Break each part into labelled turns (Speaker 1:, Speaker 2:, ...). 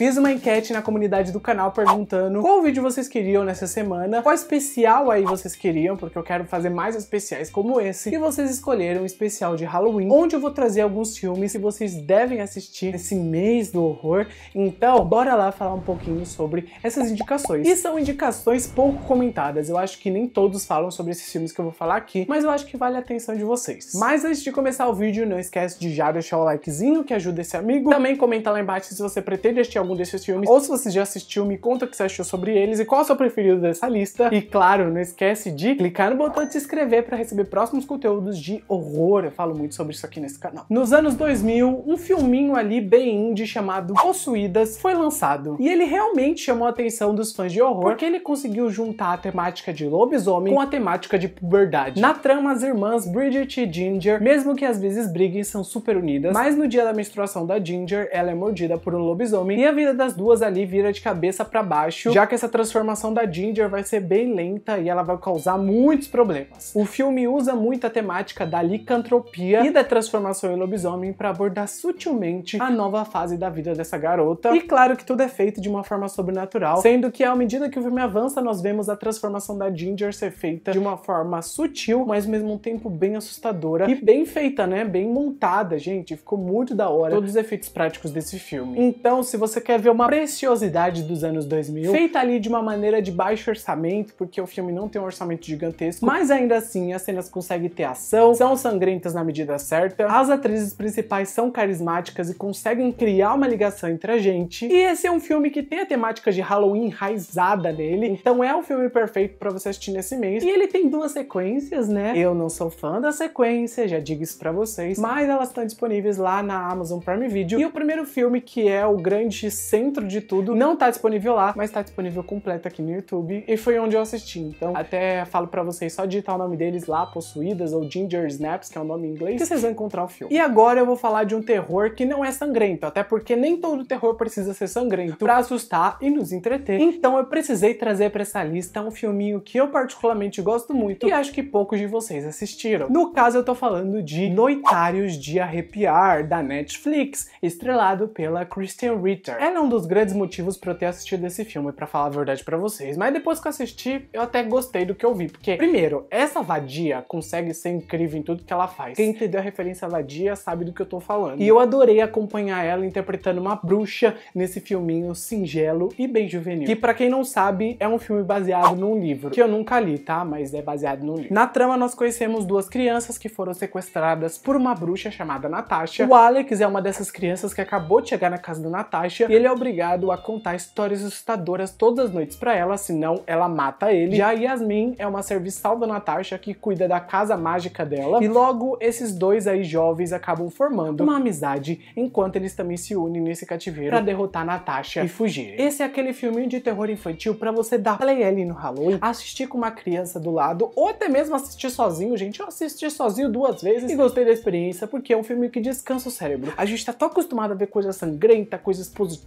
Speaker 1: Fiz uma enquete na comunidade do canal perguntando qual vídeo vocês queriam nessa semana, qual especial aí vocês queriam, porque eu quero fazer mais especiais como esse. E vocês escolheram um especial de Halloween, onde eu vou trazer alguns filmes que vocês devem assistir nesse mês do horror. Então, bora lá falar um pouquinho sobre essas indicações. E são indicações pouco comentadas. Eu acho que nem todos falam sobre esses filmes que eu vou falar aqui, mas eu acho que vale a atenção de vocês. Mas antes de começar o vídeo, não esquece de já deixar o likezinho, que ajuda esse amigo. Também comenta lá embaixo se você pretende assistir algum desses filmes, ou se você já assistiu, me conta o que você achou sobre eles e qual é o seu preferido dessa lista. E claro, não esquece de clicar no botão de se inscrever para receber próximos conteúdos de horror. Eu falo muito sobre isso aqui nesse canal. Nos anos 2000, um filminho ali bem indie chamado Possuídas foi lançado. E ele realmente chamou a atenção dos fãs de horror, porque ele conseguiu juntar a temática de lobisomem com a temática de puberdade. Na trama, as irmãs Bridget e Ginger, mesmo que às vezes briguem, são super unidas, mas no dia da menstruação da Ginger, ela é mordida por um lobisomem e a vida das duas ali vira de cabeça para baixo, já que essa transformação da Ginger vai ser bem lenta e ela vai causar muitos problemas. O filme usa muito a temática da licantropia e da transformação em lobisomem para abordar sutilmente a nova fase da vida dessa garota. E claro que tudo é feito de uma forma sobrenatural, sendo que à medida que o filme avança, nós vemos a transformação da Ginger ser feita de uma forma sutil, mas ao mesmo tempo bem assustadora e bem feita, né? Bem montada, gente. Ficou muito da hora todos os efeitos práticos desse filme. Então, se você quer ver uma preciosidade dos anos 2000, feita ali de uma maneira de baixo orçamento, porque o filme não tem um orçamento gigantesco, mas ainda assim as cenas conseguem ter ação, são sangrentas na medida certa, as atrizes principais são carismáticas e conseguem criar uma ligação entre a gente. E esse é um filme que tem a temática de Halloween enraizada nele, então é o filme perfeito para você assistir nesse mês. E ele tem duas sequências, né? Eu não sou fã da sequência, já digo isso pra vocês, mas elas estão disponíveis lá na Amazon Prime Video. E o primeiro filme, que é o grande centro de tudo, não tá disponível lá, mas tá disponível completo aqui no YouTube. E foi onde eu assisti. Então, até falo pra vocês só digitar o nome deles lá, Possuídas ou Ginger Snaps, que é o nome em inglês, que vocês vão encontrar o filme. E agora eu vou falar de um terror que não é sangrento, até porque nem todo terror precisa ser sangrento pra assustar e nos entreter. Então eu precisei trazer pra essa lista um filminho que eu particularmente gosto muito e acho que poucos de vocês assistiram. No caso, eu tô falando de Noitários de Arrepiar, da Netflix, estrelado pela Christian Ritter. Ela é um dos grandes motivos para eu ter assistido esse filme, para falar a verdade para vocês. Mas depois que eu assisti, eu até gostei do que eu vi, porque, primeiro, essa vadia consegue ser incrível em tudo que ela faz. Quem entendeu a referência à vadia sabe do que eu tô falando. E eu adorei acompanhar ela interpretando uma bruxa nesse filminho singelo e bem juvenil. Que, para quem não sabe, é um filme baseado num livro, que eu nunca li, tá? Mas é baseado num livro. Na trama, nós conhecemos duas crianças que foram sequestradas por uma bruxa chamada Natasha. O Alex é uma dessas crianças que acabou de chegar na casa da Natasha e ele é obrigado a contar histórias assustadoras todas as noites para ela, senão ela mata ele. Já Yasmin é uma serviçal da Natasha que cuida da casa mágica dela e logo esses dois aí jovens acabam formando uma amizade enquanto eles também se unem nesse cativeiro para derrotar Natasha e fugir. Esse é aquele filminho de terror infantil para você dar play ali no Halloween, assistir com uma criança do lado ou até mesmo assistir sozinho, gente. Eu assisti sozinho duas vezes e gostei da experiência porque é um filme que descansa o cérebro. A gente tá tão acostumado a ver coisa sangrenta, coisa expositiva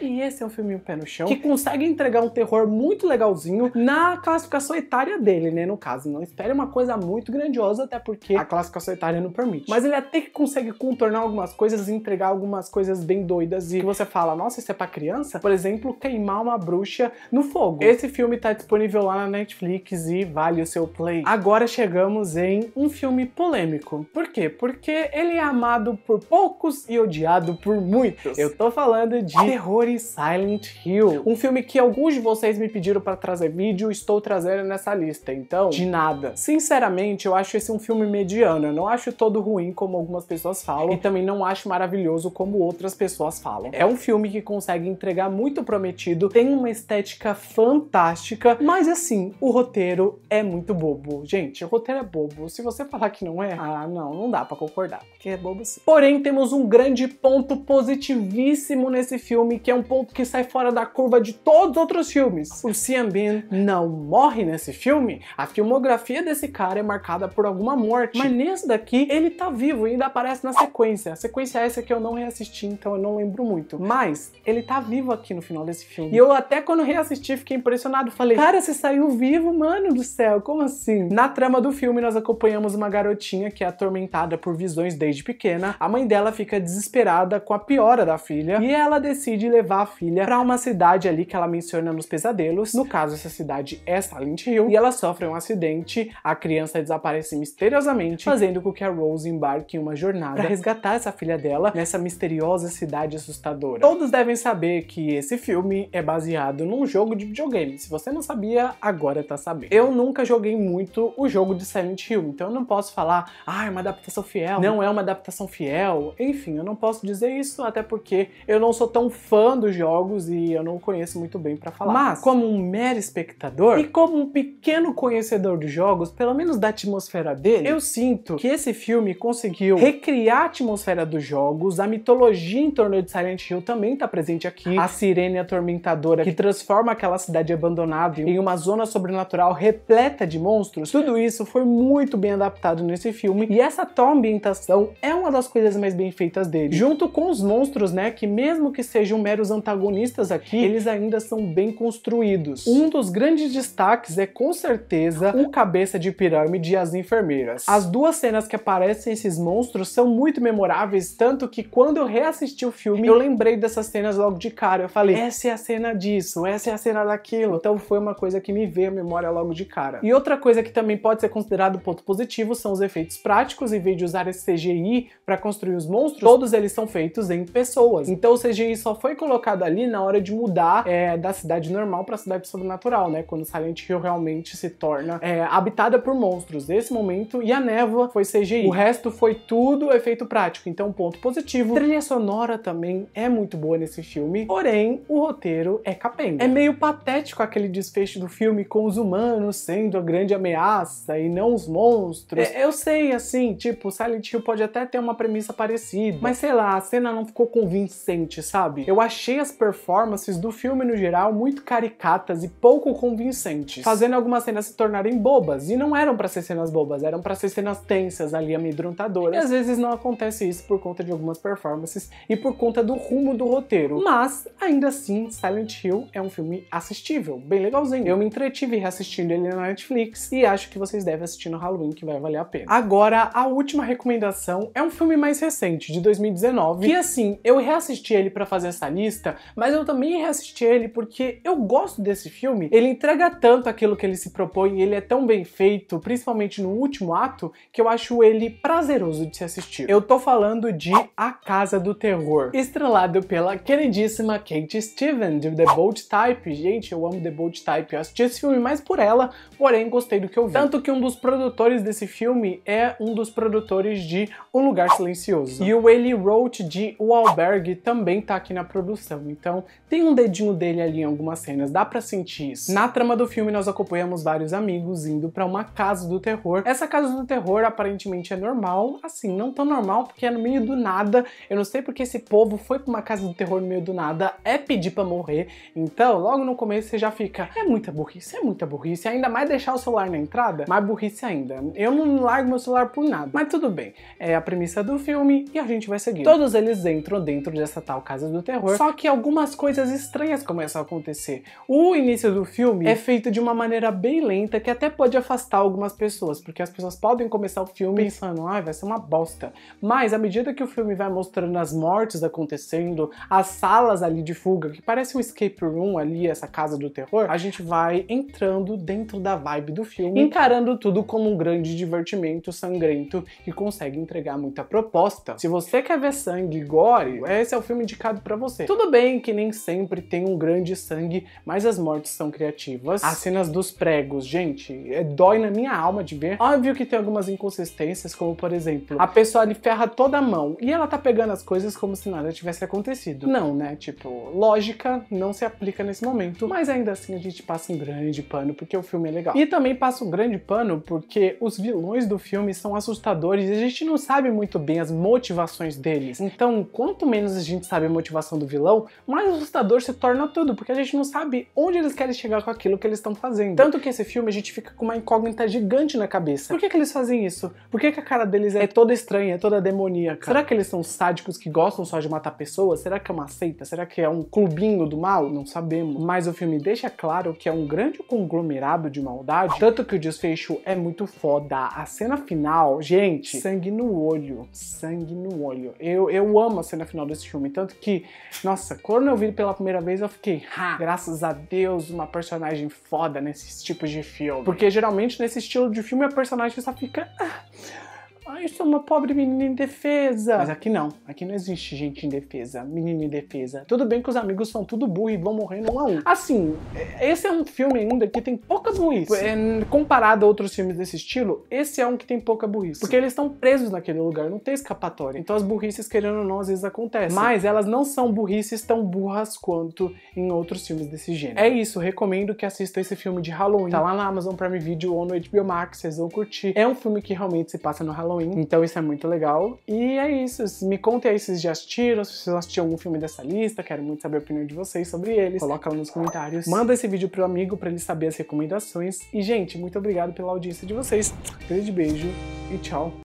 Speaker 1: e esse é um filme pé no chão que consegue entregar um terror muito legalzinho na classificação etária dele, né? No caso, não espere uma coisa muito grandiosa, até porque a classificação etária não permite. Mas ele até que consegue contornar algumas coisas e entregar algumas coisas bem doidas e que você fala, nossa, isso é pra criança? Por exemplo, queimar uma bruxa no fogo. Esse filme tá disponível lá na Netflix e vale o seu play. Agora chegamos em um filme polêmico. Por quê? Porque ele é amado por poucos e odiado por muitos. Eu tô falando de Terror em Silent Hill, um filme que alguns de vocês me pediram para trazer vídeo, estou trazendo nessa lista. Então, de nada. Sinceramente, eu acho esse um filme mediano. Eu não acho todo ruim como algumas pessoas falam e também não acho maravilhoso como outras pessoas falam. É um filme que consegue entregar muito prometido, tem uma estética fantástica, mas assim, o roteiro é muito bobo. Gente, o roteiro é bobo. Se você falar que não é, ah, não, não dá para concordar, porque é bobo sim. Porém, temos um grande ponto positivíssimo nesse filme, que é um ponto que sai fora da curva de todos os outros filmes. O Sean Bean não morre nesse filme. A filmografia desse cara é marcada por alguma morte, mas nesse daqui ele tá vivo e ainda aparece na sequência. A sequência é essa que eu não reassisti, então eu não lembro muito. Mas ele tá vivo aqui no final desse filme. E eu até quando reassisti fiquei impressionado. Falei, cara, você saiu vivo, mano do céu, como assim? Na trama do filme nós acompanhamos uma garotinha que é atormentada por visões desde pequena. A mãe dela fica desesperada com a piora da filha e ela decide decide levar a filha para uma cidade ali que ela menciona nos pesadelos. No caso, essa cidade é Silent Hill. E ela sofre um acidente, a criança desaparece misteriosamente, fazendo com que a Rose embarque em uma jornada para resgatar essa filha dela nessa misteriosa cidade assustadora. Todos devem saber que esse filme é baseado num jogo de videogame. Se você não sabia, agora tá sabendo. Eu nunca joguei muito o jogo de Silent Hill, então eu não posso falar, ah, é uma adaptação fiel. Não é uma adaptação fiel. Enfim, eu não posso dizer isso, até porque eu não sou tão fã dos jogos e eu não conheço muito bem para falar. Mas, como um mero espectador e como um pequeno conhecedor de jogos, pelo menos da atmosfera dele, eu sinto que esse filme conseguiu recriar a atmosfera dos jogos, a mitologia em torno de Silent Hill também tá presente aqui, a sirene atormentadora que transforma aquela cidade abandonada em uma zona sobrenatural repleta de monstros. Tudo isso foi muito bem adaptado nesse filme e essa tal ambientação é uma das coisas mais bem feitas dele. Junto com os monstros, né, que mesmo que sejam meros antagonistas aqui, eles ainda são bem construídos. Um dos grandes destaques é com certeza o cabeça de pirâmide e as enfermeiras. As duas cenas que aparecem esses monstros são muito memoráveis, tanto que quando eu reassisti o filme, eu lembrei dessas cenas logo de cara. Eu falei, essa é a cena disso, essa é a cena daquilo. Então foi uma coisa que me veio à memória logo de cara. E outra coisa que também pode ser considerado ponto positivo são os efeitos práticos. Em vez de usar esse CGI para construir os monstros, todos eles são feitos em pessoas. Então o CGI só foi colocado ali na hora de mudar é, da cidade normal para a cidade sobrenatural, né? Quando Silent Hill realmente se torna é, habitada por monstros. Nesse momento, e a névoa foi CGI. O resto foi tudo efeito prático. Então, ponto positivo. A trilha sonora também é muito boa nesse filme, porém, o roteiro é capenga. É meio patético aquele desfecho do filme com os humanos sendo a grande ameaça e não os monstros. É, eu sei, assim, tipo, Silent Hill pode até ter uma premissa parecida, mas sei lá, a cena não ficou convincente, sabe? Eu achei as performances do filme no geral muito caricatas e pouco convincentes, fazendo algumas cenas se tornarem bobas. E não eram para ser cenas bobas, eram para ser cenas tensas ali, amedrontadoras. E às vezes não acontece isso por conta de algumas performances e por conta do rumo do roteiro. Mas, ainda assim, Silent Hill é um filme assistível, bem legalzinho. Eu me entretive reassistindo ele na Netflix e acho que vocês devem assistir no Halloween, que vai valer a pena. Agora, a última recomendação é um filme mais recente, de 2019, que assim, eu reassisti ele para fazer essa lista, mas eu também reassisti ele porque eu gosto desse filme. Ele entrega tanto aquilo que ele se propõe, ele é tão bem feito, principalmente no último ato, que eu acho ele prazeroso de se assistir. Eu tô falando de A Casa do Terror, estrelado pela queridíssima Kate Steven, de The Bold Type. Gente, eu amo The Bold Type. Eu assisti esse filme mais por ela, porém gostei do que eu vi. Tanto que um dos produtores desse filme é um dos produtores de Um Lugar Silencioso. E o Eli Roth de O Albergue também tá aqui na produção. Então tem um dedinho dele ali em algumas cenas, dá pra sentir isso. Na trama do filme, nós acompanhamos vários amigos indo para uma casa do terror. Essa casa do terror aparentemente é normal, assim, não tão normal, porque é no meio do nada. Eu não sei porque esse povo foi pra uma casa do terror no meio do nada, é pedir pra morrer. Então, logo no começo você já fica, é muita burrice, é muita burrice. Ainda mais deixar o celular na entrada, mais burrice ainda. Eu não largo meu celular por nada. Mas tudo bem, é a premissa do filme e a gente vai seguir. Todos eles entram dentro dessa tal casa do terror, só que algumas coisas estranhas começam a acontecer. O início do filme é feito de uma maneira bem lenta que até pode afastar algumas pessoas, porque as pessoas podem começar o filme pensando, ai, ah, vai ser uma bosta. Mas à medida que o filme vai mostrando as mortes acontecendo, as salas ali de fuga, que parece um escape room ali, essa casa do terror, a gente vai entrando dentro da vibe do filme, encarando tudo como um grande divertimento sangrento que consegue entregar muita proposta. Se você quer ver sangue gore, esse é o filme indicado para você. Tudo bem que nem sempre tem um grande sangue, mas as mortes são criativas. As cenas dos pregos, gente, é, dói na minha alma de ver. Óbvio que tem algumas inconsistências, como por exemplo, a pessoa ali ferra toda a mão e ela tá pegando as coisas como se nada tivesse acontecido. Não, né? Tipo, lógica não se aplica nesse momento, mas ainda assim a gente passa um grande pano porque o filme é legal. E também passa um grande pano porque os vilões do filme são assustadores e a gente não sabe muito bem as motivações deles. Então, quanto menos a gente sabe a motivação do vilão, mais assustador se torna tudo, porque a gente não sabe onde eles querem chegar com aquilo que eles estão fazendo. Tanto que esse filme a gente fica com uma incógnita gigante na cabeça. Por que, que eles fazem isso? Por que, que a cara deles é toda estranha, é toda demoníaca? Será que eles são sádicos que gostam só de matar pessoas? Será que é uma seita? Será que é um clubinho do mal? Não sabemos. Mas o filme deixa claro que é um grande conglomerado de maldade, tanto que o desfecho é muito foda. A cena final, gente, sangue no olho, sangue no olho. Eu, eu amo a cena final desse filme, tanto que que, nossa, quando eu vi pela primeira vez, eu fiquei, ah, graças a Deus, uma personagem foda nesses tipos de filme. Porque geralmente nesse estilo de filme a personagem só fica. Ah, eu sou uma pobre menina indefesa. Mas aqui não. Aqui não existe gente indefesa, menina indefesa. Tudo bem que os amigos são tudo burro e vão morrendo um a um. Assim, esse é um filme ainda que tem pouca burrice. É, comparado a outros filmes desse estilo, esse é um que tem pouca burrice. Porque eles estão presos naquele lugar, não tem escapatória. Então as burrices, querendo ou não, às vezes acontecem. Mas elas não são burrices tão burras quanto em outros filmes desse gênero. É isso, recomendo que assista esse filme de Halloween. Tá lá na Amazon Prime Video ou no HBO Max, vocês vão curtir. É um filme que realmente se passa no Halloween Então isso é muito legal. E é isso. Me contem aí se vocês já assistiram, se vocês assistiram algum filme dessa lista. Quero muito saber a opinião de vocês sobre eles. Coloca lá nos comentários. Manda esse vídeo pro amigo para ele saber as recomendações. E, gente, muito obrigado pela audiência de vocês. Grande beijo e tchau.